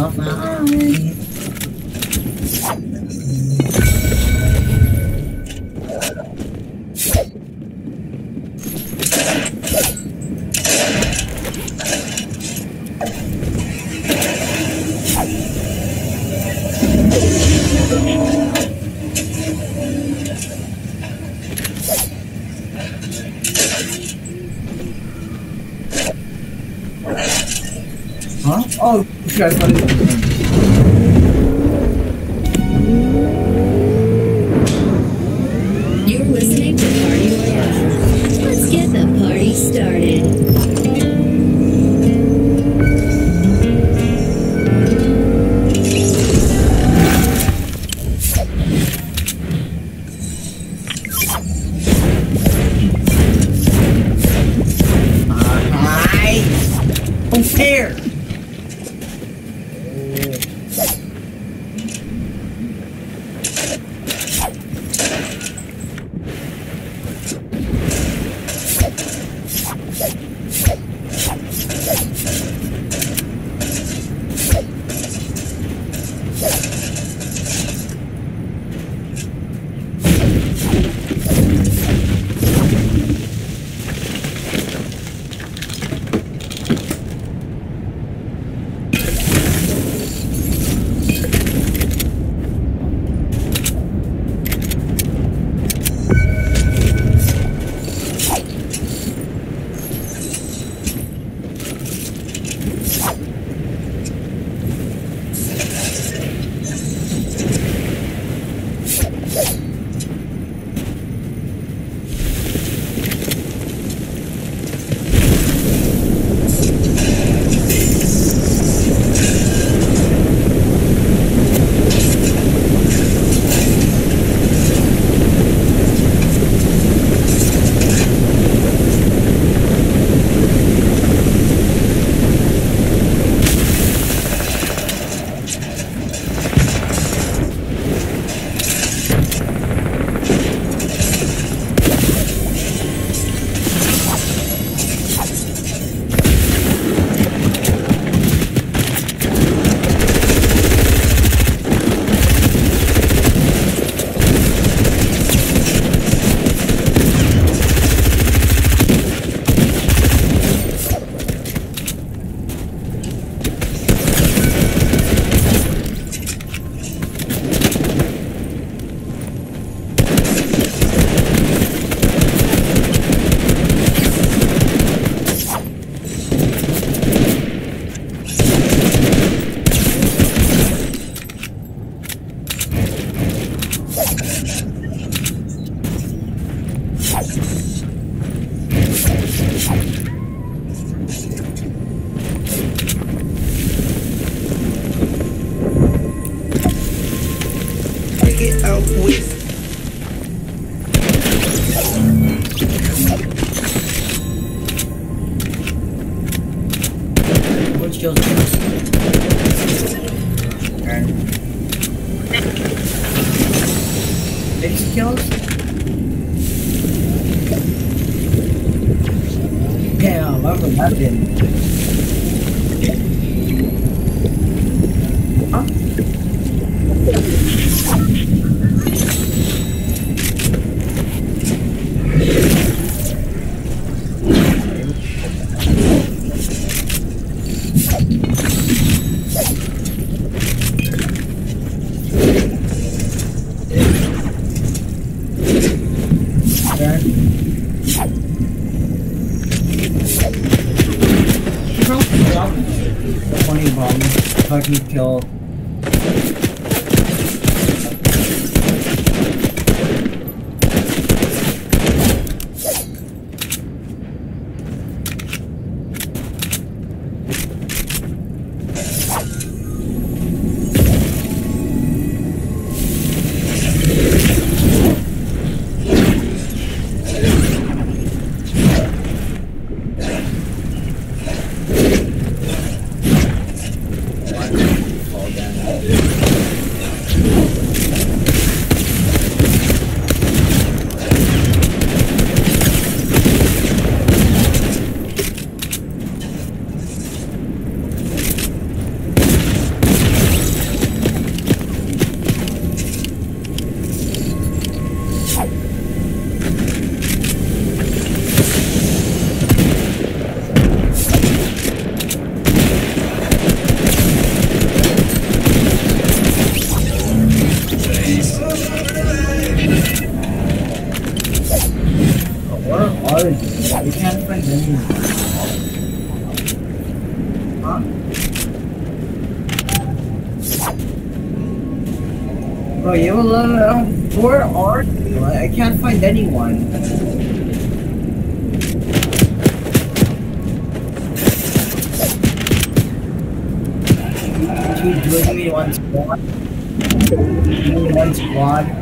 Leave off my Huh? Oh, you guys thought it six kills. Damn, I that didn't. Huh? If Bro, you have where are you? I I can't find anyone. Two, do it me one squad. One. Squad,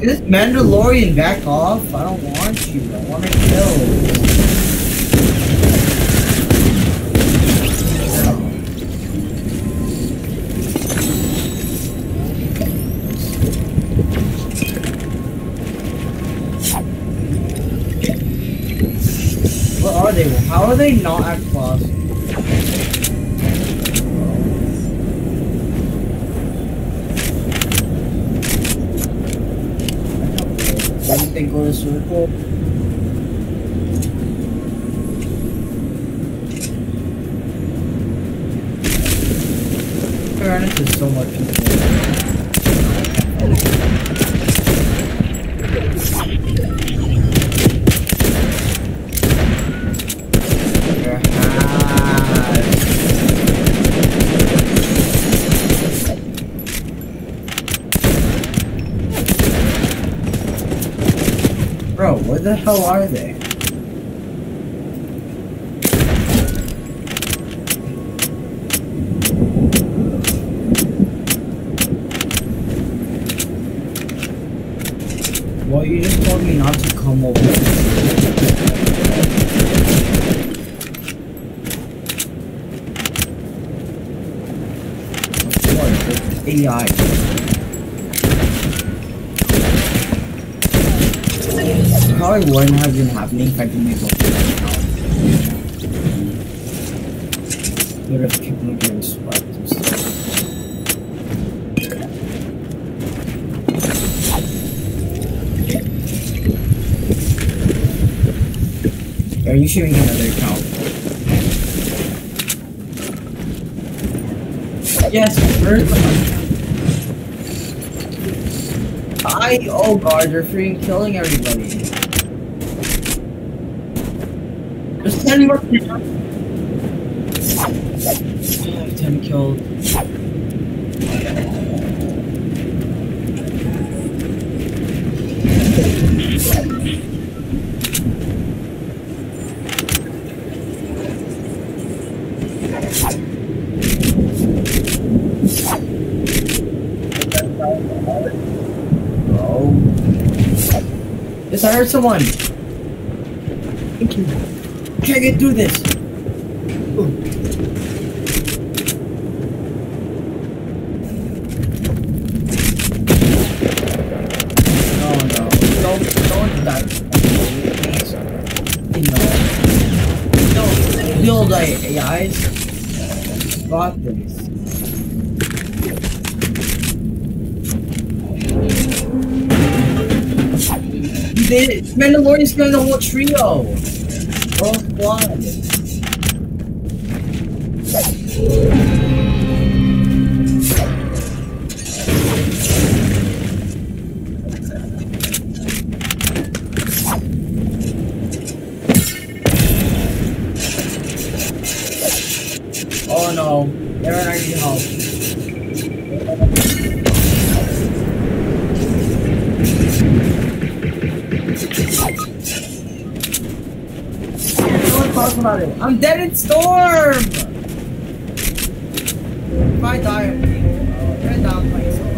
This Mandalorian back off? I don't want you. I want to kill. They? Not at class? Everything go to circle. Is so much. Bro, where the hell are they? Well, you just told me not to come over. Of course, AI. Probably wouldn't have been happening if I didn't make a Would have kept me getting swept and stuff. Are you shooting another account? Yes, the I oh god, you're freaking killing everybody. Ten killed. Bro. Yes, I heard someone. You. Can't get through this. Ooh. Build AIs. Got this. You did it. Mandalorian's the whole trio. Rogue One. I'm dead in storm. If I die, I'm king. Red down playing solo.